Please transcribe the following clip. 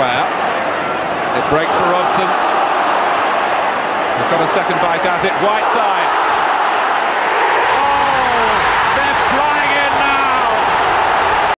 It breaks for Robson. We've got a second bite at it. White side.